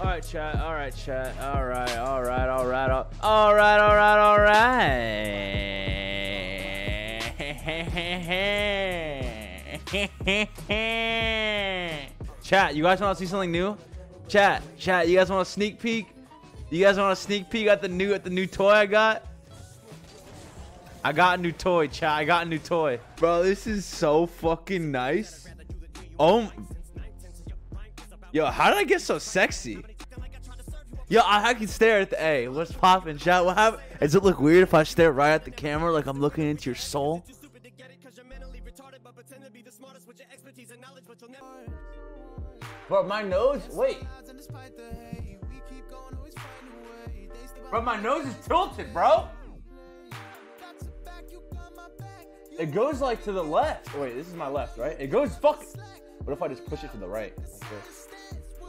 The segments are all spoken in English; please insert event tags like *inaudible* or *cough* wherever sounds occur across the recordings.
All right, chat. All right, chat. All right, all right, all right, all, all right, all right, all right. *laughs* chat, you guys want to see something new? Chat, chat, you guys want a sneak peek? You guys want a sneak peek at the new at the new toy I got? I got a new toy, chat. I got a new toy. Bro, this is so fucking nice. Oh, Yo, how did I get so sexy? Yo, I, can stare at the A. What's poppin', chat? What happened? Does it look weird if I stare right at the camera like I'm looking into your soul? Bro, my nose. Wait. Bro, my nose is tilted, bro. It goes like to the left. Wait, this is my left, right? It goes fuck. What if I just push it to the right? Like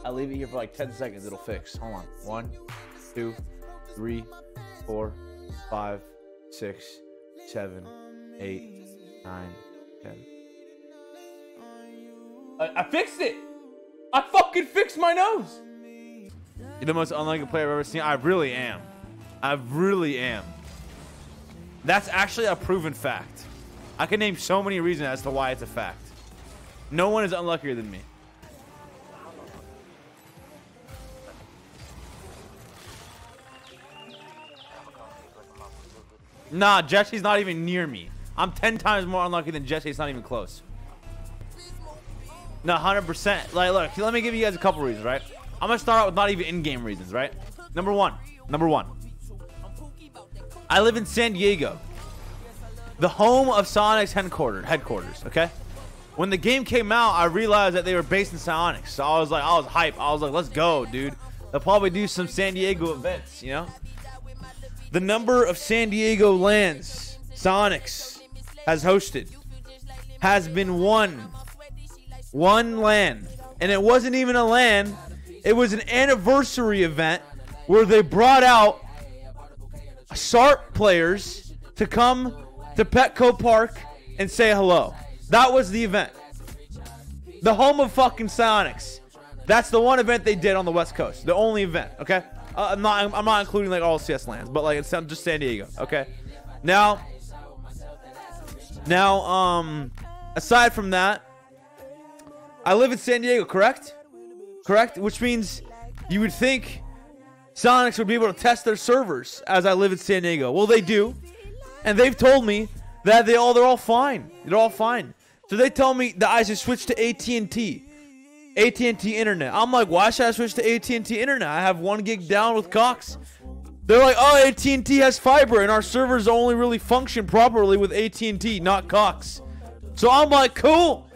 this. I leave it here for like 10 seconds. It'll fix. Hold on. One, two, three, four, five, six, seven, eight, nine, ten. I, I fixed it. I fucking fixed my nose. You're the most unlikely player I've ever seen. I really am. I really am. That's actually a proven fact. I can name so many reasons as to why it's a fact. No one is unluckier than me. Nah, Jesse's not even near me. I'm 10 times more unlucky than Jesse. It's not even close. No, 100%. Like, look, let me give you guys a couple reasons, right? I'm going to start out with not even in-game reasons, right? Number one. Number one. I live in San Diego. The home of Psyonix headquarters, headquarters, okay? When the game came out, I realized that they were based in Psyonix. So I was like, I was hype. I was like, let's go, dude. They'll probably do some San Diego events, you know? The number of San Diego lands Psyonix has hosted has been one. One land. And it wasn't even a land, it was an anniversary event where they brought out SARP players to come to Petco Park and say hello. That was the event. The home of fucking Psyonix. That's the one event they did on the West Coast. The only event, okay? Uh, I'm not. I'm not including like all CS lands, but like it's just San Diego. Okay. Now. Now, um, aside from that, I live in San Diego, correct? Correct, which means you would think Psyonix would be able to test their servers as I live in San Diego. Well, they do, and they've told me that they all they're all fine. They're all fine. So they tell me that I should switch to AT and T. AT&T internet. I'm like, why should I switch to AT&T internet? I have one gig down with Cox. They're like, oh, AT&T has fiber, and our servers only really function properly with AT&T, not Cox. So I'm like, cool.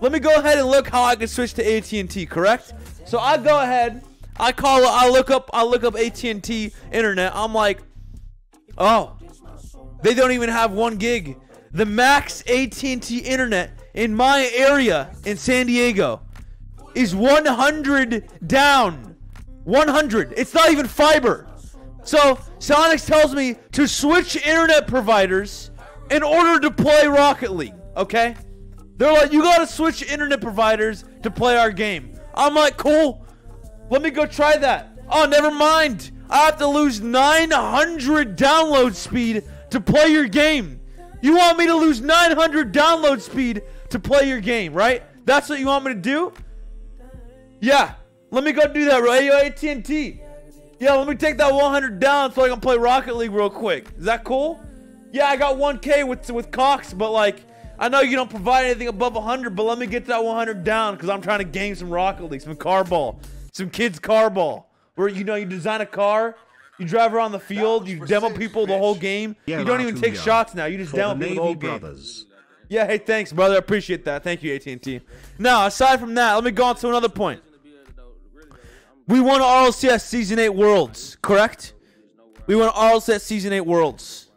Let me go ahead and look how I can switch to AT&T. Correct? So I go ahead. I call. I look up. I look up AT&T internet. I'm like, oh, they don't even have one gig. The max AT&T internet in my area in San Diego is 100 down. 100. It's not even fiber. So Psyonix tells me to switch internet providers in order to play Rocket League. Okay? They're like, you gotta switch internet providers to play our game. I'm like, cool. Let me go try that. Oh, never mind. I have to lose 900 download speed to play your game. You want me to lose 900 download speed to play your game, right? That's what you want me to do? Yeah, let me go do that, bro. Hey, yo, AT&T. Yeah, let me take that 100 down so I can play Rocket League real quick. Is that cool? Yeah, I got 1K with with Cox, but like, I know you don't provide anything above 100, but let me get that 100 down because I'm trying to game some Rocket League, some car ball, some kids car ball. Where you know you design a car, you drive around the field, you demo six, people bitch. the whole game. Yeah, you don't even take shots now. You just demo people the whole brothers. game. Yeah, hey, thanks, brother. I appreciate that. Thank you, AT&T. Now, aside from that, let me go on to another point. We won RLCS Season 8 Worlds, correct? We won RLCS Season 8 Worlds.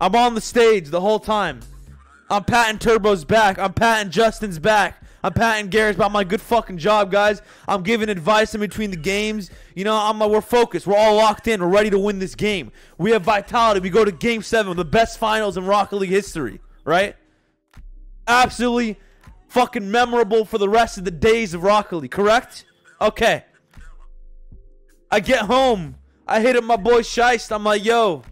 I'm on the stage the whole time. I'm patting Turbo's back. I'm patting Justin's back. I'm patting Garrett's about my good fucking job, guys. I'm giving advice in between the games. You know, I'm uh, we're focused. We're all locked in. We're ready to win this game. We have vitality. We go to Game Seven, the best finals in Rocket League history. Right? Absolutely fucking memorable for the rest of the days of Rocket League. Correct? Okay. I get home. I hit up my boy Shiest. I'm like, yo,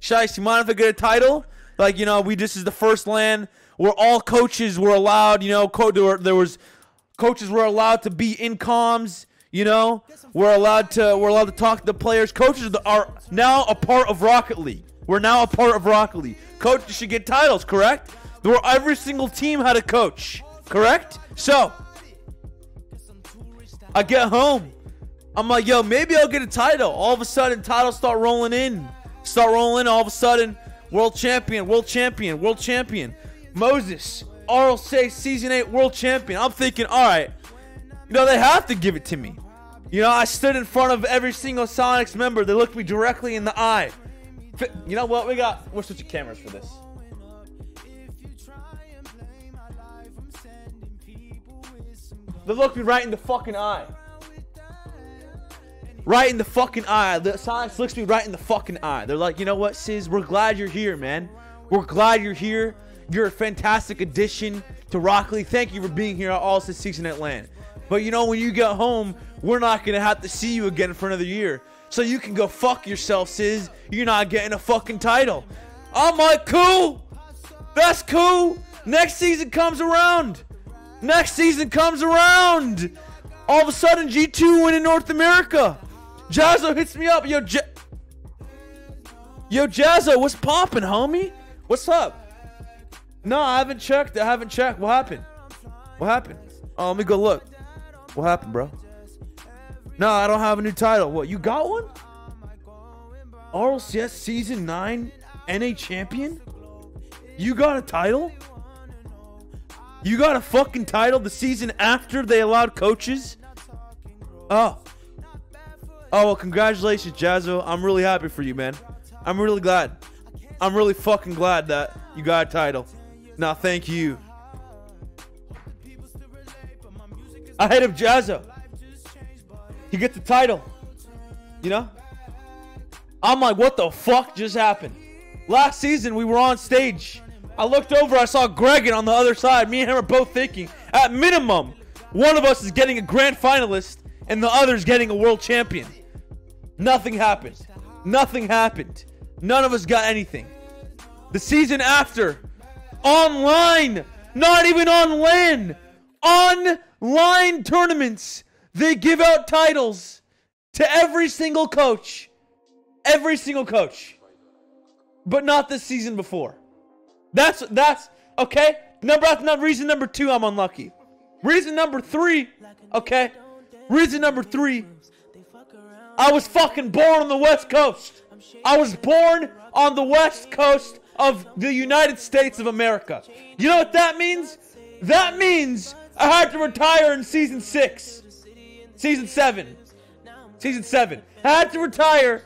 Shiest, you mind if I get a title? Like, you know, we this is the first land where all coaches were allowed, you know, co- there, were, there was coaches were allowed to be in comms, you know, we're allowed to we're allowed to talk to the players. Coaches are now a part of Rocket League. We're now a part of Rocket League. Coaches should get titles, correct? Where every single team had a coach, correct? So I get home. I'm like, yo, maybe I'll get a title. All of a sudden, titles start rolling in. Start rolling in. All of a sudden, world champion, world champion, world champion. Moses, RLC season 8 world champion. I'm thinking, all right, you know, they have to give it to me. You know, I stood in front of every single Psyonix member. They looked me directly in the eye. You know what? We got, we're switching cameras for this. They looked me right in the fucking eye. Right in the fucking eye. The Psyonix looks me right in the fucking eye. They're like, you know what, Sizz? We're glad you're here, man. We're glad you're here. You're a fantastic addition to Rock League. Thank you for being here all this season at land. But you know, when you get home, we're not gonna have to see you again for another year. So you can go fuck yourself, Sizz. You're not getting a fucking title. I'm like, cool. That's cool. Next season comes around. Next season comes around. All of a sudden, G2 win in North America. Jazzo hits me up. Yo, J- Yo, Jazzo, what's poppin', homie? What's up? No, I haven't checked. I haven't checked. What happened? What happened? Oh, let me go look. What happened, bro? No, I don't have a new title. What, you got one? RLCS Season 9 NA Champion? You got a title? You got a fucking title the season after they allowed coaches? Oh. Oh, well, congratulations, Jazzo. I'm really happy for you, man. I'm really glad. I'm really fucking glad that you got a title. Now, thank you. I hit him, Jazzo. He get the title. You know? I'm like, what the fuck just happened? Last season, we were on stage. I looked over, I saw Gregan on the other side. Me and him are both thinking, at minimum, one of us is getting a grand finalist and the other is getting a world champion. Nothing happened. Nothing happened. None of us got anything. The season after, online, not even on LAN, online tournaments, they give out titles to every single coach. Every single coach. But not the season before. That's that's okay. Number that's not reason number two, I'm unlucky. Reason number three, okay. Reason number three, I was fucking born on the West Coast. I was born on the West Coast of the United States of America. You know what that means? That means I had to retire in season six, season seven, season seven. I had to retire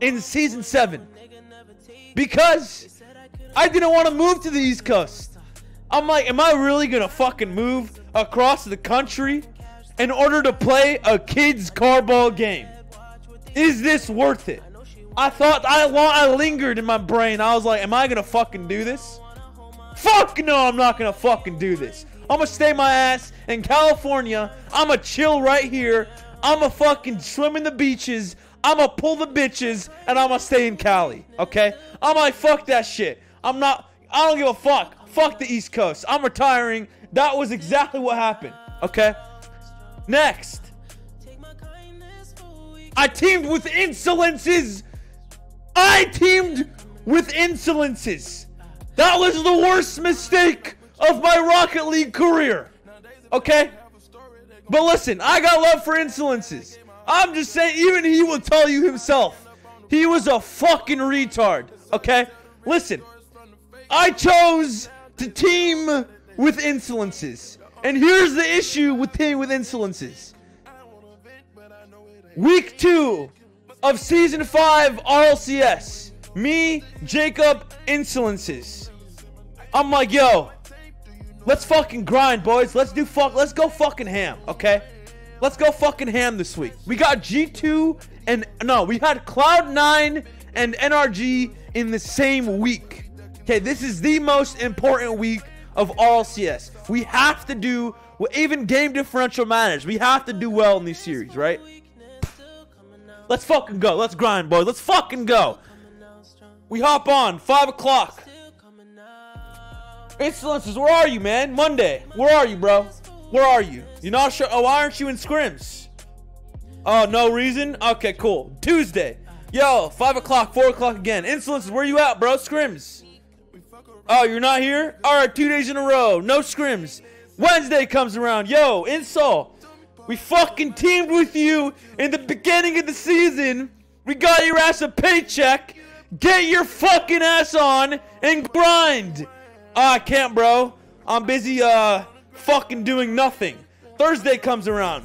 in season seven because I didn't want to move to the East Coast. I'm like, am I really gonna fucking move across the country in order to play a kids' carball game? Is this worth it? I thought I I lingered in my brain. I was like, am I gonna fucking do this? Fuck no, I'm not gonna fucking do this. I'm gonna stay my ass in California. I'm gonna chill right here. I'm gonna fucking swim in the beaches. I'm gonna pull the bitches and I'm gonna stay in Cali. Okay? I'm like, fuck that shit. I'm not, I don't give a fuck. Fuck the East Coast. I'm retiring. That was exactly what happened. Okay? Next. I teamed with insolences. I teamed with insolences. That was the worst mistake of my Rocket League career. Okay? But listen, I got love for insolences. I'm just saying, even he will tell you himself. He was a fucking retard. Okay? Listen, I chose to team with insolences. And here's the issue with teaming with insolences. Week two of season five RLCS. Me, Jacob, insolences. I'm like, yo, let's fucking grind, boys. Let's do fuck. Let's go fucking ham, okay? Let's go fucking ham this week. We got G2 and no, we had Cloud9 and NRG in the same week. Okay, this is the most important week of RLCS. We have to do, well, even game differential matters. We have to do well in these series, right? Let's fucking go. Let's grind, boys. Let's fucking go. We hop on. 5 o'clock. Insolences, where are you, man? Monday. Where are you, bro? Where are you? You're not sure. Oh, why aren't you in scrims? Oh, no reason? Okay, cool. Tuesday. Yo, 5 o'clock, 4 o'clock again. Insolences, where you at, bro? Scrims. Oh, you're not here? Alright, two days in a row. No scrims. Wednesday comes around. Yo, Insol. We fucking teamed with you in the beginning of the season. We got your ass a paycheck. Get your fucking ass on and grind. Oh, I can't, bro. I'm busy, uh, fucking doing nothing. Thursday comes around.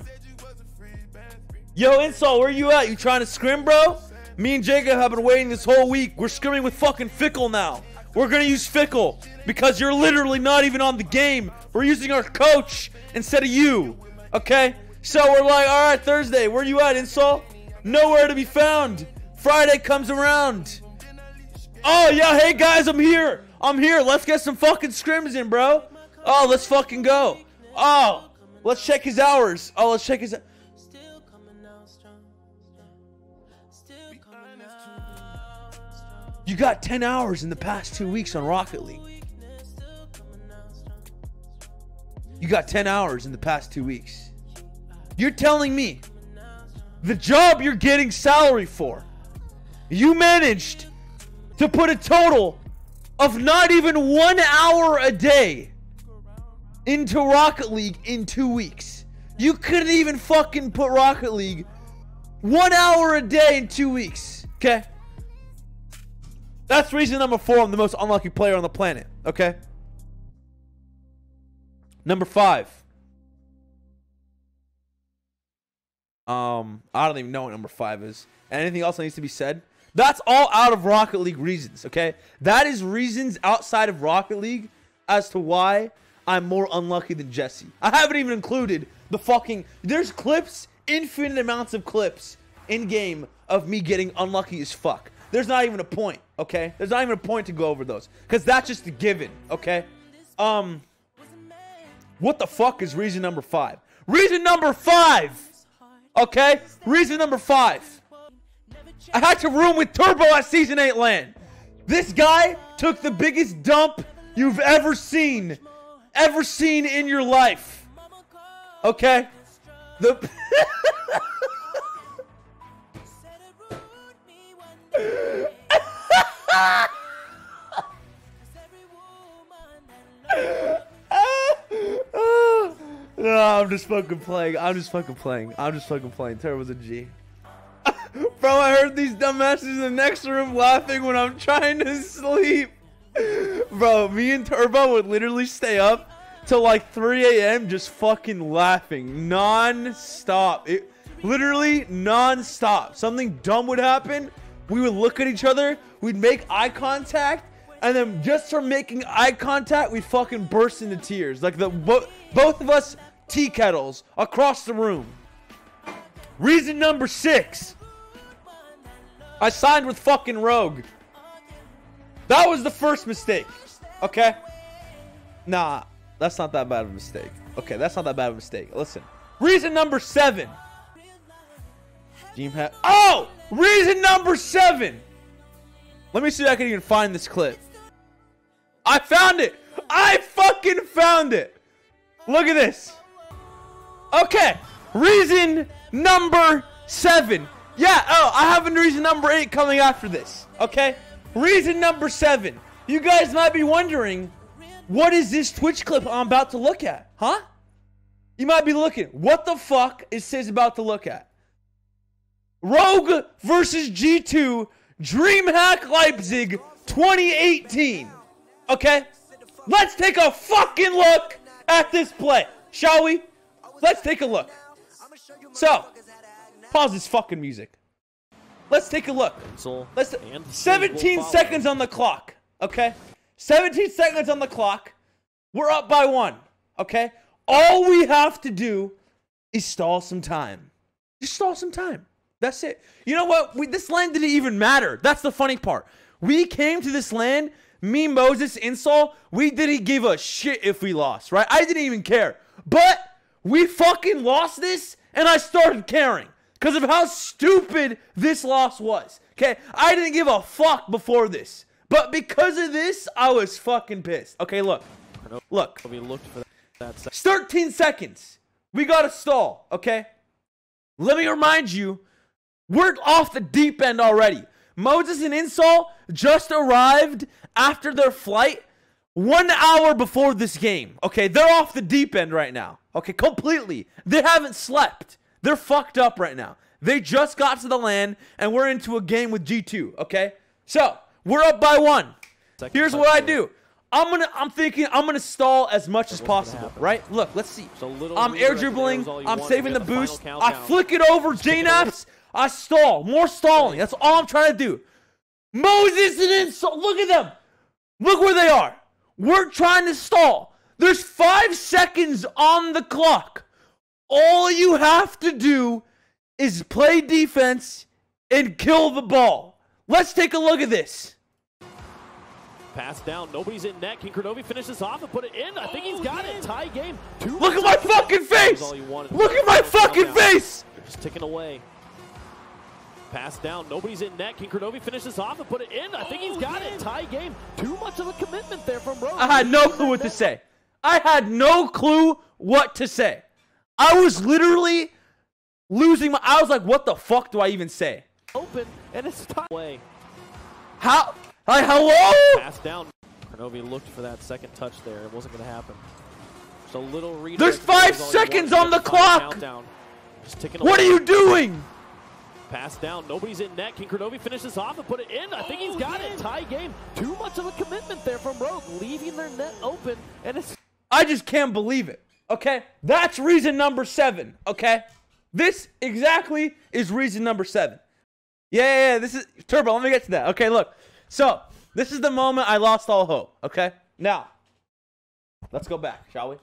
Yo, Insol, where you at? You trying to scrim, bro? Me and Jacob have been waiting this whole week. We're scrimming with fucking Fickle now. We're gonna use Fickle because you're literally not even on the game. We're using our coach instead of you. Okay? So we're like, all right, Thursday, where you at, Insol? Nowhere to be found. Friday comes around. Oh yeah, hey guys, I'm here. I'm here. Let's get some fucking scrims in, bro. Oh, let's fucking go. Oh, let's check his hours. Oh, let's check his. You got 10 hours in the past two weeks on Rocket League. You got 10 hours in the past two weeks. You're telling me the job you're getting salary for, you managed to put a total of not even one hour a day into Rocket League in two weeks. You couldn't even fucking put Rocket League one hour a day in two weeks. Okay? That's reason number four. I'm the most unlucky player on the planet. Okay. Number five. Um, I don't even know what number five is. Anything else that needs to be said? That's all out of Rocket League reasons. Okay, that is reasons outside of Rocket League as to why I'm more unlucky than Jesse. I haven't even included the fucking. There's clips, infinite amounts of clips in game of me getting unlucky as fuck. There's not even a point, okay? There's not even a point to go over those. Because that's just a given, okay? Um, what the fuck is reason number five? Reason number five, okay? Reason number five. I had to room with Turbo at Season 8 land. This guy took the biggest dump you've ever seen. Ever seen in your life. Okay? The... *laughs* no, I'm just fucking playing. I'm just fucking playing. I'm just fucking playing. Turbo's a G. *laughs* Bro, I heard these dumbasses in the next room laughing when I'm trying to sleep. Bro, me and Turbo would literally stay up till like 3 a.m. just fucking laughing non-stop. It literally non-stop. Something dumb would happen. We would look at each other. We'd make eye contact. And then just from making eye contact, we'd fucking burst into tears. Like the bo both of us tea kettles across the room. Reason number six. I signed with fucking Rogue. That was the first mistake. Okay? Nah, that's not that bad of a mistake. Okay, that's not that bad of a mistake. Listen. Reason number seven. Team hat. Oh! Reason number seven. Let me see if I can even find this clip. I found it. I fucking found it. Look at this. Okay. Reason number seven. Yeah, oh, I have a reason number eight coming after this. Okay? Reason number seven. You guys might be wondering, what is this Twitch clip I'm about to look at? Huh? You might be looking, what the fuck is Sizz about to look at? Rogue versus G2 DreamHack Leipzig 2018. Okay? Let's take a fucking look at this play, shall we? Let's take a look. So, pause this fucking music. Let's take a look. Let's 17 seconds on the clock. Okay? 17 seconds on the clock. We're up by one. Okay? All we have to do is stall some time. Just stall some time. That's it. You know what? We, this land didn't even matter. That's the funny part. We came to this land, me, Moses, Insol, we didn't give a shit if we lost, right? I didn't even care. But we fucking lost this, and I started caring. because of how stupid this loss was. Okay, I didn't give a fuck before this, but because of this, I was fucking pissed. Okay, look, look. We looked for that. that 13 seconds. We got to stall. Okay. Let me remind you, we're off the deep end already. Moses and Insol just arrived after their flight one hour before this game. Okay, they're off the deep end right now. Okay, completely. They haven't slept. They're fucked up right now. They just got to the land and we're into a game with G2. Okay, so we're up by one. Second Here's what I do. I'm gonna. I'm thinking. I'm gonna stall as much as possible. Right? Look. Let's see. I'm air dribbling. was all you I'm saving the the boost. I flick it over JKnaps. I stall. More stalling. That's all I'm trying to do. Moses and Insol. Look at them. Look where they are. We're trying to stall. There's five seconds on the clock. All you have to do is play defense and kill the ball. Let's take a look at this. Pass down. Nobody's in net. King Kronovi finishes off and put it in. I think he's oh, got it. Tie game. Two Look at my fucking face. all you wanted. Look at my fucking face. Just ticking away. Pass down. Nobody's in net. Can King Kronovi finishes off and put it in. I think he's oh, got it. Tie game. Too much of a commitment there from Rogue. I had no clue what to say. I had no clue what to say. I was literally losing my. I was like, what the fuck do I even say? Open and it's tie away. How? Like, hello? Pass down. Kronovi looked for that second touch there. It wasn't going to happen. Just a little redirect There's five is all you seconds on the clock. countdown. Just ticking What are you doing? Pass down. Nobody's in net. Can King Kronovi finishes off and put it in. I think he's oh, got it. Tie game. Too much of a commitment there from Rogue, leaving their net open, and it's I just can't believe it. Okay? That's reason number seven. Okay? This exactly is reason number seven. Yeah, yeah, yeah. This is Turbo. Let me get to that. Okay, look. So, this is the moment I lost all hope. Okay? Now, let's go back, shall we?